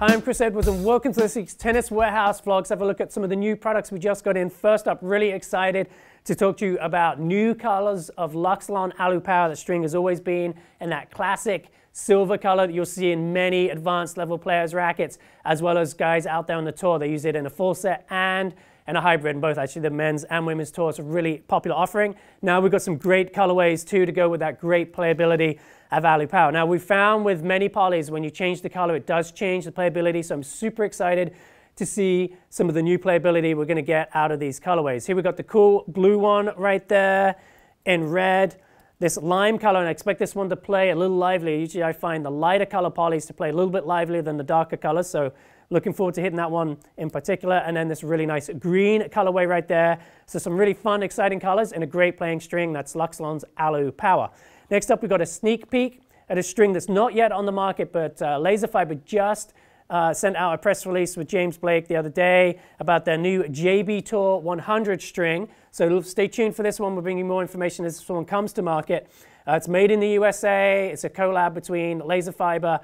Hi, I'm Chris Edwards and welcome to this week's Tennis Warehouse Vlogs. Have a look at some of the new products we just got in. First up, really excited to talk to you about new colors of Luxilon Alu Power. The string has always been in that classic silver color that you'll see in many advanced level players' rackets, as well as guys out there on the tour. They use it in a full set and in a hybrid, and both actually the men's and women's tours, a really popular offering. Now we've got some great colorways too to go with that great playability of Alu Power. Now we found with many polys, when you change the color, it does change the playability, so I'm super excited to see some of the new playability we're going to get out of these colorways. Here we've got the cool blue one right there in red this lime color, and I expect this one to play a little livelier. Usually I find the lighter color polys to play a little bit livelier than the darker colors, so looking forward to hitting that one in particular. And then this really nice green colorway right there. So some really fun, exciting colors and a great playing string. That's Luxilon's Alu Power. Next up, we've got a sneak peek at a string that's not yet on the market, but uh, Laserfibre just uh, sent out a press release with James Blake the other day about their new JB Tour 100 string. So stay tuned for this one. We're bringing more information as this one comes to market. Uh, it's made in the USA. It's a collab between Laserfibre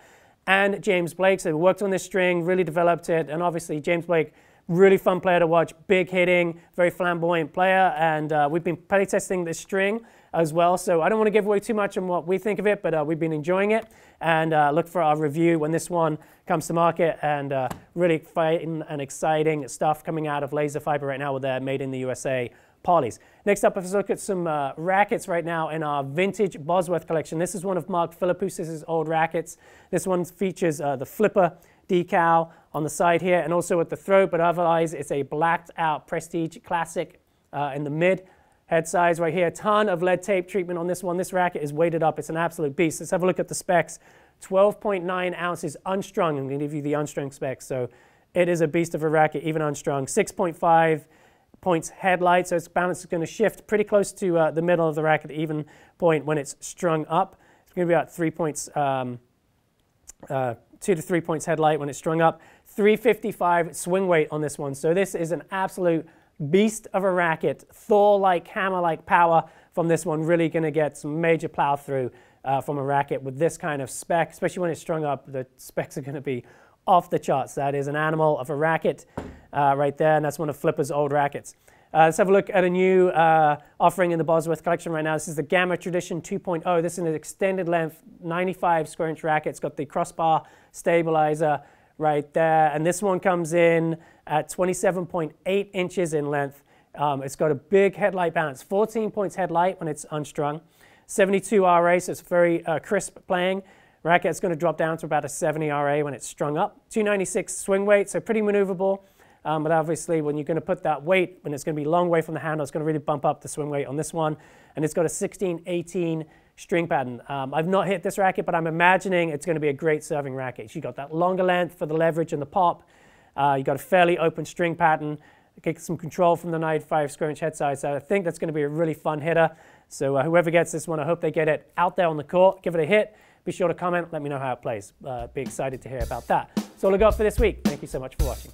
and James Blake. So they worked on this string, really developed it, and obviously James Blake, really fun player to watch, big hitting, very flamboyant player, and uh, we've been playtesting this string as well. So I don't want to give away too much on what we think of it, but uh, we've been enjoying it. And uh, look for our review when this one comes to market. And uh, really exciting and exciting stuff coming out of Laserfibre right now with their Made in the USA polys. Next up, let's look at some uh, rackets right now in our vintage Bosworth collection. This is one of Mark Philippoussis' old rackets. This one features uh, the flipper decal on the side here and also at the throat, but otherwise it's a blacked out Prestige Classic uh, in the mid head size right here. A ton of lead tape treatment on this one. This racket is weighted up. It's an absolute beast. Let's have a look at the specs. 12.9 ounces unstrung. I'm going to give you the unstrung specs. So it is a beast of a racket, even unstrung. 6.5 points headlight, so its balance is going to shift pretty close to uh, the middle of the racket, even point when it's strung up. It's going to be about three points, um, uh, two to three points headlight when it's strung up. 355 swing weight on this one. So this is an absolute beast of a racket, Thor-like, hammer-like power from this one. Really going to get some major plow through uh, from a racket with this kind of spec, especially when it's strung up. The specs are going to be off the charts. That is an animal of a racket uh, right there, and that's one of Flipper's old rackets. Uh, let's have a look at a new uh, offering in the Bosworth collection right now. This is the Gamma Tradition 2.0. This is an extended length 95 square inch racket. It's got the crossbar stabilizer right there. And this one comes in at 27.8 inches in length. Um, it's got a big headlight balance, 14 points headlight when it's unstrung, 72 RA, so it's very uh, crisp playing. Racket's going to drop down to about a 70 RA when it's strung up. 296 swing weight, so pretty maneuverable. Um, but obviously, when you're going to put that weight, when it's going to be a long way from the handle, it's going to really bump up the swing weight on this one. And it's got a 16, 18 string pattern. Um, I've not hit this racket, but I'm imagining it's going to be a great serving racket. You've got that longer length for the leverage and the pop. Uh, you've got a fairly open string pattern. Get some control from the 95 square inch head size. So I think that's going to be a really fun hitter. So uh, whoever gets this one, I hope they get it out there on the court. Give it a hit. Be sure to comment. Let me know how it plays. Uh, be excited to hear about that. That's all I got for this week. Thank you so much for watching.